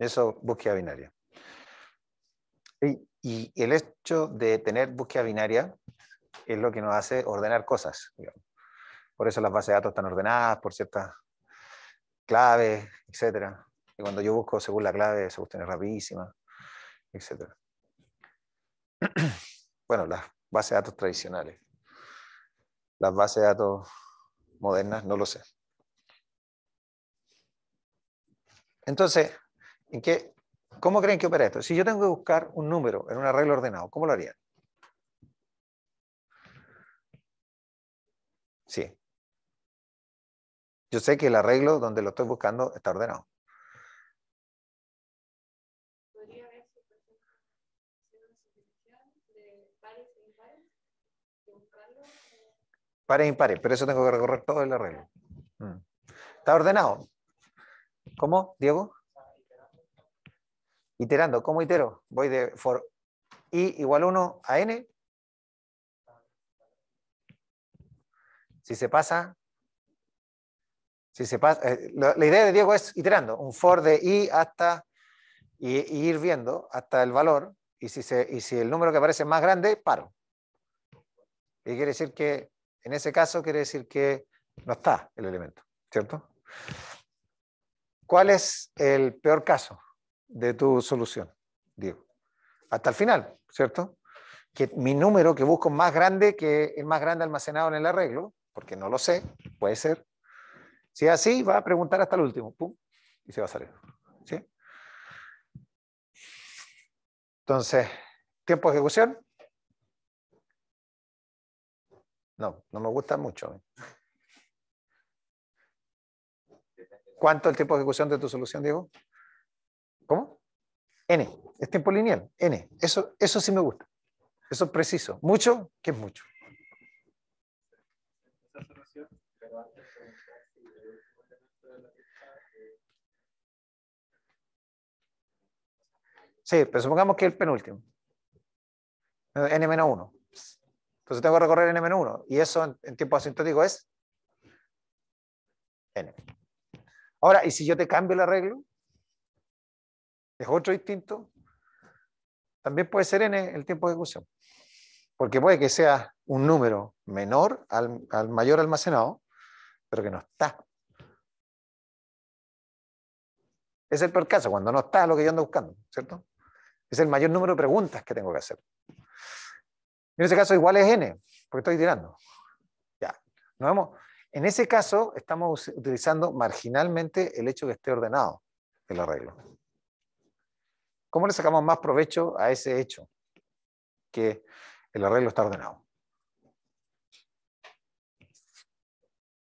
Eso, búsqueda binaria. Y, el hecho de tener búsqueda binaria es lo que nos hace ordenar cosas. Por eso las bases de datos están ordenadas por ciertas claves, etc. Y cuando yo busco según la clave, esa cuestión es rapidísima, etc. Bueno, las bases de datos tradicionales. Las bases de datos modernas, no lo sé. Entonces, ¿En qué, ¿Cómo creen que opera esto? Si yo tengo que buscar un número en un arreglo ordenado, ¿cómo lo harían? Sí. Yo sé que el arreglo donde lo estoy buscando está ordenado. ¿Podría haber Pares e impares, pero eso tengo que recorrer todo el arreglo. Mm. Está ordenado. ¿Cómo, Diego? Iterando, ¿cómo itero? Voy de for i igual 1 a n. Si se pasa, si se pasa, eh, la, idea de Diego es iterando, un for de i hasta, y, ir viendo hasta el valor, y si, se, y si el número que aparece es más grande, paro. Y quiere decir que, en ese caso, quiere decir que no está el elemento, ¿cierto? ¿Cuál es el peor caso de tu solución, Diego? Hasta el final, ¿cierto? Que mi número que busco más grande que el más grande almacenado en el arreglo, porque no lo sé, puede ser. Si es así, va a preguntar hasta el último, pum, y se va a salir. ¿sí? Entonces, tiempo de ejecución. No, no me gusta mucho. ¿Cuánto el tiempo de ejecución de tu solución, Diego? ¿Cómo? N. Es tiempo lineal. N. Eso, eso sí me gusta. Eso es preciso. ¿Mucho? ¿Qué es mucho? Sí, pero supongamos que es el penúltimo. N-1. Entonces tengo que recorrer N-1. Y eso en, tiempo asintótico es N. Ahora, ¿y si yo te cambio el arreglo? ¿Es otro distinto? También puede ser N el tiempo de ejecución. Porque puede que sea un número menor al, al mayor almacenado, pero que no está. Es el peor caso, cuando no está lo que yo ando buscando, ¿cierto? Es el mayor número de preguntas que tengo que hacer. En ese caso igual es n, porque estoy tirando. Ya, ¿nos vemos? En ese caso estamos utilizando marginalmente el hecho que esté ordenado el arreglo. ¿Cómo le sacamos más provecho a ese hecho? Que el arreglo está ordenado.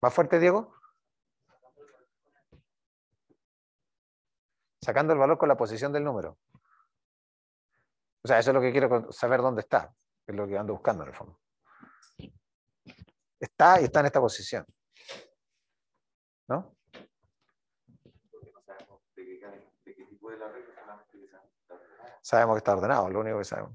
¿Más fuerte, Diego? Sacando el valor con la posición del número. O sea, eso es lo que quiero saber dónde está. Es lo que ando buscando en el fondo. Está y está en esta posición. ¿No? Sabemos que está ordenado, lo único que sabemos.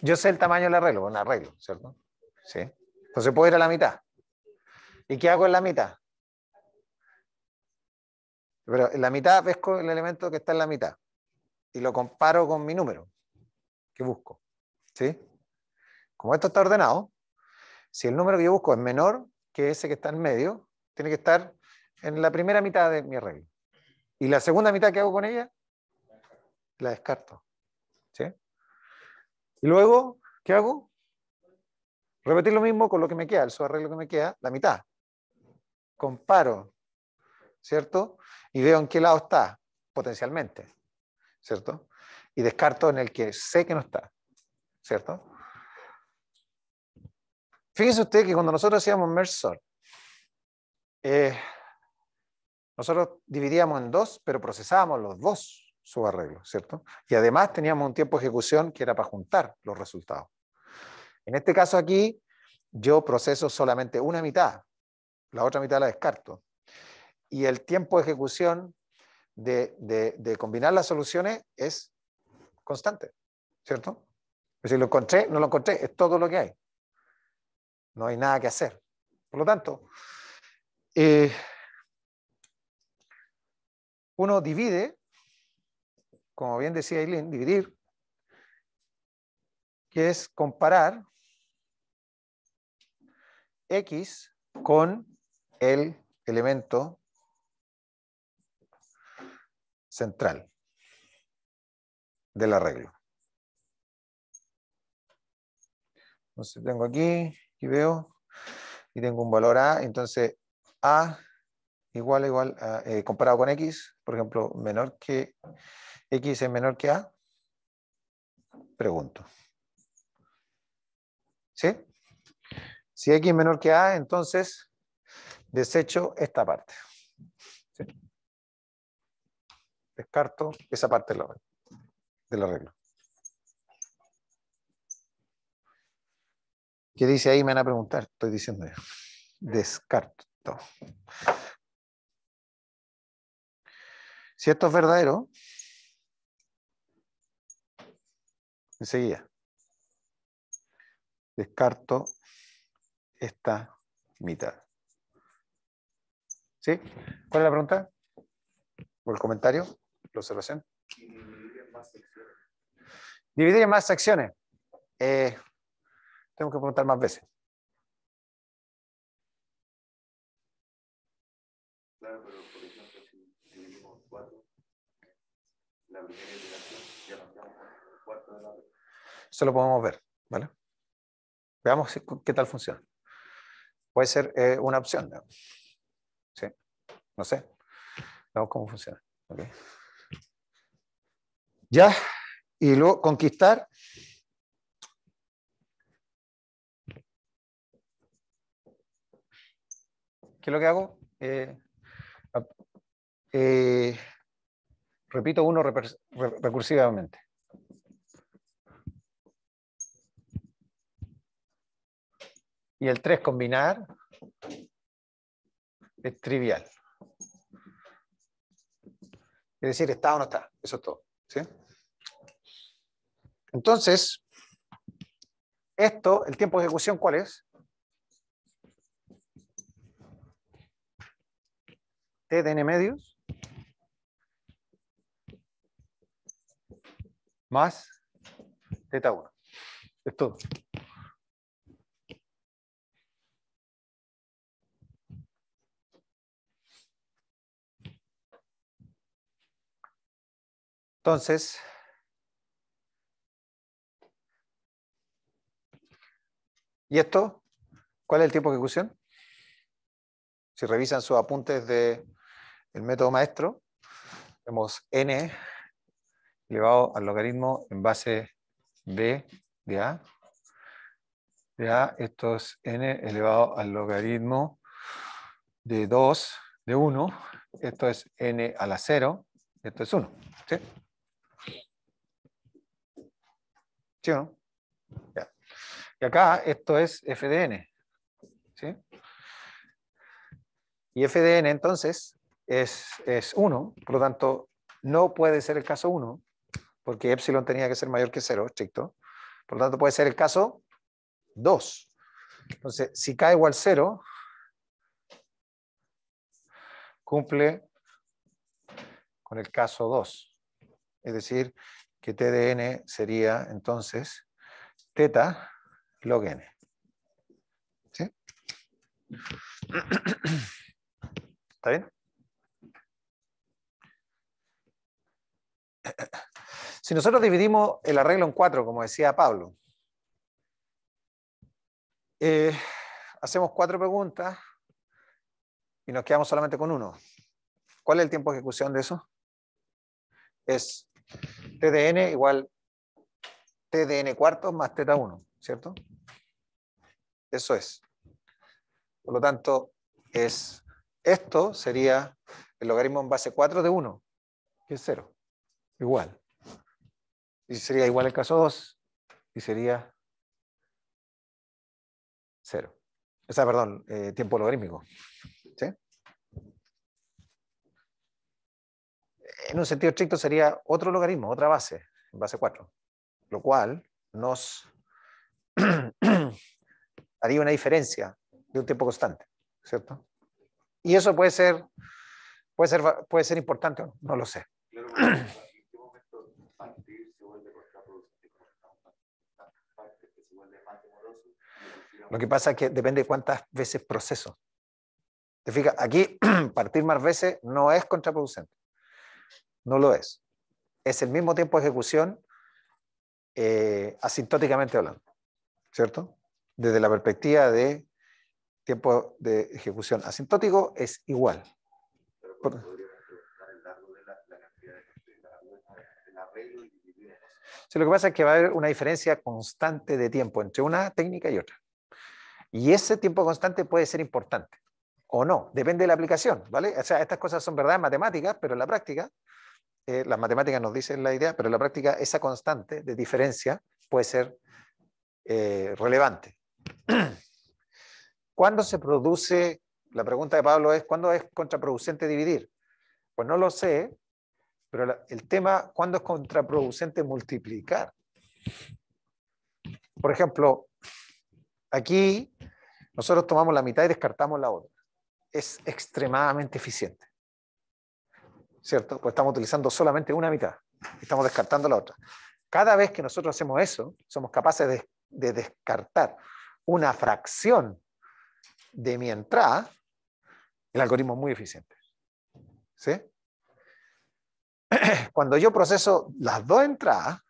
Yo sé el tamaño del arreglo, un arreglo, ¿cierto? Sí. Entonces puedo ir a la mitad. ¿Y qué hago en la mitad? Pero en la mitad pesco el elemento que está en la mitad y lo comparo con mi número que busco. ¿Sí? Como esto está ordenado, si el número que yo busco es menor que ese que está en medio, tiene que estar en la primera mitad de mi arreglo. ¿Y la segunda mitad que hago con ella? La descarto. ¿Sí? Y luego, ¿qué hago? Repetir lo mismo con lo que me queda, el subarreglo que me queda, la mitad. Comparo, ¿cierto? Y veo en qué lado está, potencialmente, ¿cierto? Y descarto en el que sé que no está, ¿cierto? Fíjense usted que cuando nosotros hacíamos merge eh, nosotros dividíamos en dos, pero procesábamos los dos subarreglos, ¿cierto? Y además teníamos un tiempo de ejecución que era para juntar los resultados. En este caso aquí, yo proceso solamente una mitad, la otra mitad la descarto. Y el tiempo de ejecución de, de, combinar las soluciones es constante, ¿cierto? Decir, lo encontré, no lo encontré, es todo lo que hay. No hay nada que hacer. Por lo tanto, eh, uno divide como bien decía Eileen, dividir, que es comparar X con el elemento central del arreglo. Entonces tengo aquí, y veo, y tengo un valor A, entonces A igual, igual, eh, comparado con X, por ejemplo, menor que ¿X es menor que A? Pregunto. ¿Sí? Si X es menor que A, entonces desecho esta parte. Descarto esa parte del arreglo. ¿Qué dice ahí? Me van a preguntar. Estoy diciendo. Descarto. Si esto es verdadero, enseguida. Descarto esta mitad. ¿Sí? ¿Cuál es la pregunta? ¿O el comentario? ¿La observación? Dividir en más secciones. Eh, tengo que preguntar más veces. Claro, pero por ejemplo, si dividimos 4, la primera iteración ya cambiamos el cuarto de la Eso lo podemos ver, ¿vale? Veamos qué tal funciona. Puede ser eh, una opción. Sí, no sé. Veamos cómo funciona. Ya, y luego conquistar. ¿Qué es lo que hago? Eh, eh, repito uno recursivamente. Y el 3 combinar es trivial. Es decir, está o no está. Eso es todo. ¿sí? Entonces, esto, el tiempo de ejecución, ¿cuál es? T de n medios más teta 1. Es todo. Entonces, ¿y esto? ¿Cuál es el tiempo de ejecución? Si revisan sus apuntes del método maestro, vemos n elevado al logaritmo en base b de a. De a, esto es n elevado al logaritmo de 2 de 1. Esto es n a la 0. Esto es 1. ¿Sí? ¿Sí o no? Ya. Y acá esto es f de n. ¿Sí? Y f de n entonces es, es 1, por lo tanto no puede ser el caso 1, porque epsilon tenía que ser mayor que 0, estricto. Por lo tanto puede ser el caso 2. Entonces, si k igual 0, cumple con el caso 2. Es decir, que t de n sería entonces teta log n. ¿Sí? ¿Está bien? Si nosotros dividimos el arreglo en cuatro, como decía Pablo, eh, hacemos cuatro preguntas y nos quedamos solamente con uno. ¿Cuál es el tiempo de ejecución de eso? Es t de n igual t de n cuartos más teta 1, ¿cierto? Eso es. Por lo tanto, es esto sería el logaritmo en base 4 de 1, que es 0. Igual. Y sería igual el caso 2, y sería 0. O sea, perdón, eh, tiempo logarítmico. ¿Sí? En un sentido estricto sería otro logaritmo, otra base, en base 4. Lo cual nos haría una diferencia de un tiempo constante, ¿cierto? Y eso puede ser, puede ser, puede ser importante o no, no lo sé. Lo que pasa es que depende de cuántas veces proceso. ¿Te fijas? Aquí partir más veces no es contraproducente. No lo es. Es el mismo tiempo de ejecución eh, asintóticamente hablando. ¿Cierto? Desde la perspectiva de tiempo de ejecución asintótico es igual. Por-. Sí, lo que pasa es que va a haber una diferencia constante de tiempo entre una técnica y otra. Y ese tiempo constante puede ser importante o no, depende de la aplicación, ¿vale? O sea, estas cosas son verdades matemáticas, pero en la práctica, eh, las matemáticas nos dicen la idea, pero en la práctica esa constante de diferencia puede ser eh, relevante. ¿Cuándo se produce, la pregunta de Pablo es, ¿cuándo es contraproducente dividir? Pues no lo sé, pero el tema, ¿cuándo es contraproducente multiplicar? Por ejemplo, aquí nosotros tomamos la mitad y descartamos la otra. Es extremadamente eficiente. ¿Cierto? Pues estamos utilizando solamente una mitad. Estamos descartando la otra. Cada vez que nosotros hacemos eso, somos capaces de, de descartar una fracción de mi entrada, el algoritmo es muy eficiente. ¿Sí? Cuando yo proceso las dos entradas,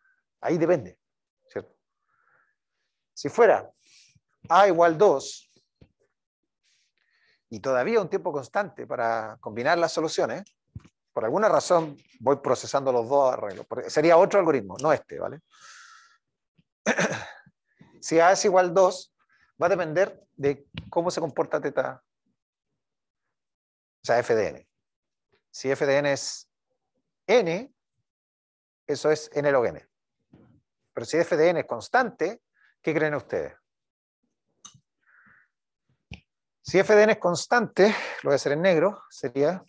ahí depende. ¿cierto? Si fuera A igual 2 y todavía un tiempo constante para combinar las soluciones, por alguna razón voy procesando los dos arreglos. Sería otro algoritmo, no este, ¿vale? Si A es igual 2, va a depender de cómo se comporta teta, o sea, f de n. Si f de n es n, eso es n log n. Pero si f de n es constante, ¿qué creen ustedes? Si f de n es constante, lo voy a hacer en negro, sería...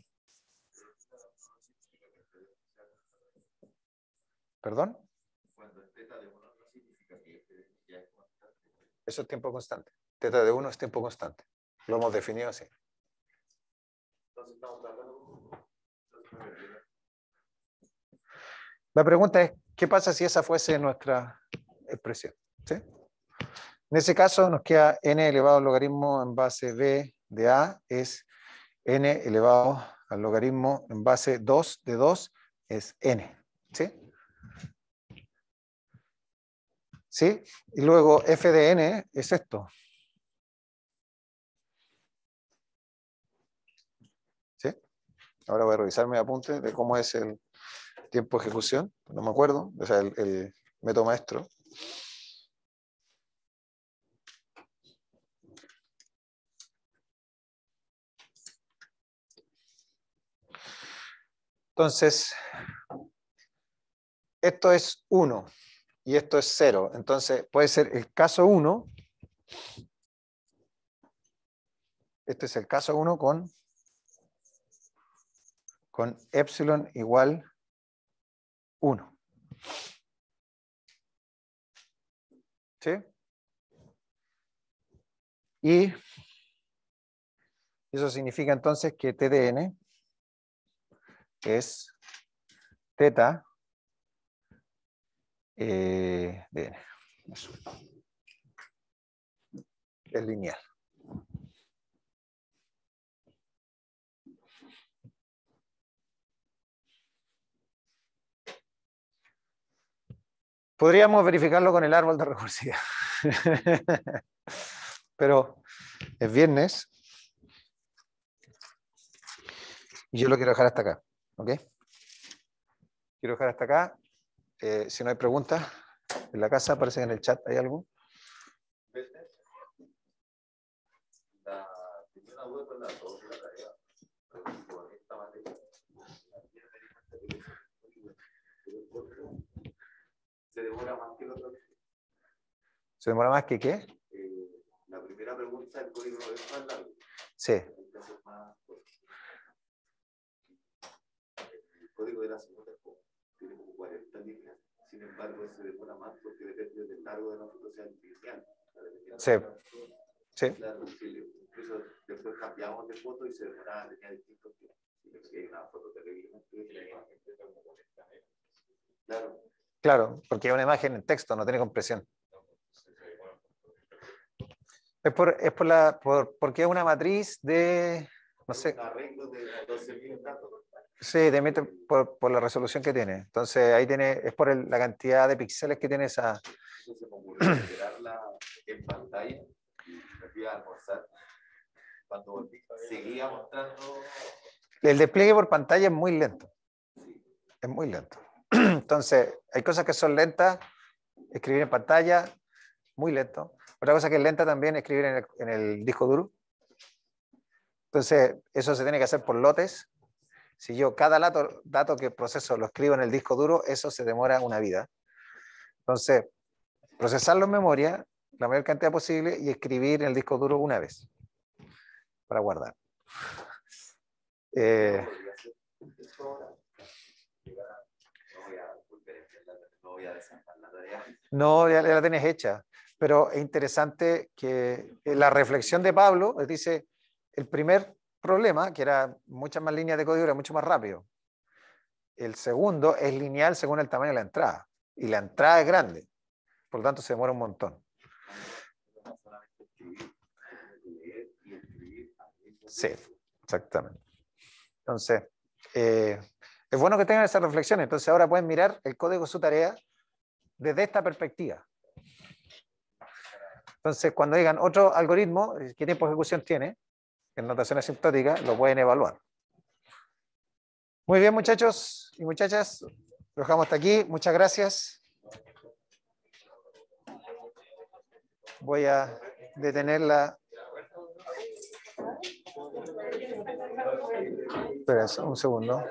¿Perdón? Cuando teta de uno no significa que este ya es constante. Eso es tiempo constante. Teta de 1 es tiempo constante. Lo hemos definido así. La pregunta es, ¿qué pasa si esa fuese nuestra expresión? ¿Sí? En ese caso nos queda n elevado al logaritmo en base b de a es n elevado al logaritmo en base 2 de 2 es n. ¿Sí? ¿Sí? Y luego f de n es esto. ¿Sí? Ahora voy a revisar mi apunte de cómo es el tiempo de ejecución. No me acuerdo. O sea, el, el método maestro. Entonces, esto es 1 y esto es 0. Entonces, puede ser el caso 1. Este es el caso 1 con, con epsilon igual 1. ¿Sí? Y eso significa entonces que t de n es teta eh. Eso. Es lineal. Podríamos verificarlo con el árbol de recursividad. Pero es viernes. Y yo lo quiero dejar hasta acá. ¿Ok? Quiero dejar hasta acá. Eh, si no hay preguntas en la casa, parece que en el chat hay algo. La primera web la se demora más que la otra. ¿Se demora más que qué? Eh, la primera pregunta, el código es más largo. Sí. El código de la segunda tiene como 40 líneas. Sin embargo, se demora más porque depende del largo de la foto sea inicial. Sí. Sí. Claro, incluso después cambiamos de foto y se demoraba, tenía distintos tiempos. Y hay una foto Claro, Claro, porque es una imagen en texto, no tiene compresión. Es, por, es por la, por, porque es una matriz de, no sé, un arreglo de 12.000 datos. Sí, de mete- por, por la resolución que tiene. Entonces ahí tiene, es por el- la cantidad de píxeles que tiene esa. Entonces se me ocurrió en pantalla y me fui a almorzar. Cuando volví, seguía mostrando. El despliegue por pantalla es muy lento. Es muy lento. Entonces, hay cosas que son lentas, escribir en pantalla, muy lento. Otra cosa que es lenta también es escribir en el, en el disco duro. Entonces, eso se tiene que hacer por lotes. Si yo cada dato, dato que proceso lo escribo en el disco duro, eso se demora una vida. Entonces, procesarlo en memoria la mayor cantidad posible y escribir en el disco duro una vez para guardar. Eh, No ya la tienes hecha. Pero es interesante que la reflexión de Pablo él dice, el primer problema, que era muchas más líneas de código, era mucho más rápido. El segundo es lineal según el tamaño de la entrada. Y la entrada es grande. Por lo tanto, se demora un montón. Sí, exactamente. Entonces, eh, es bueno que tengan esa reflexión. Entonces, ahora pueden mirar el código de su tarea desde esta perspectiva. Entonces, cuando digan otro algoritmo, eh, ¿qué tiempo de ejecución tiene? En notación asintótica, lo pueden evaluar. Muy bien, muchachos y muchachas. Lo dejamos hasta aquí. Muchas gracias. Voy a detener la. Espera un segundo.